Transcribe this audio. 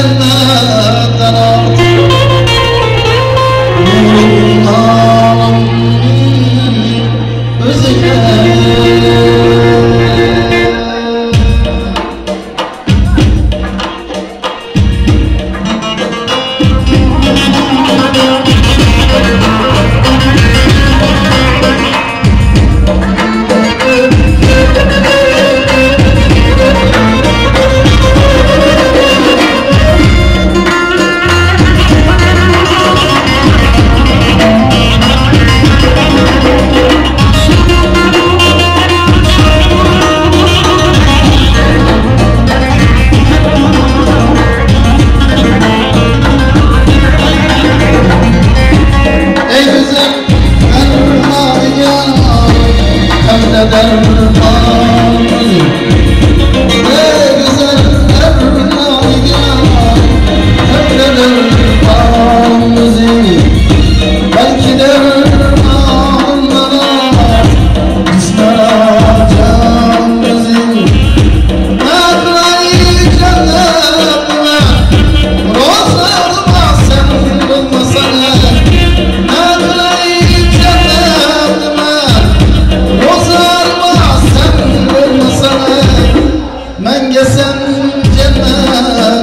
النار kadar mı من جمال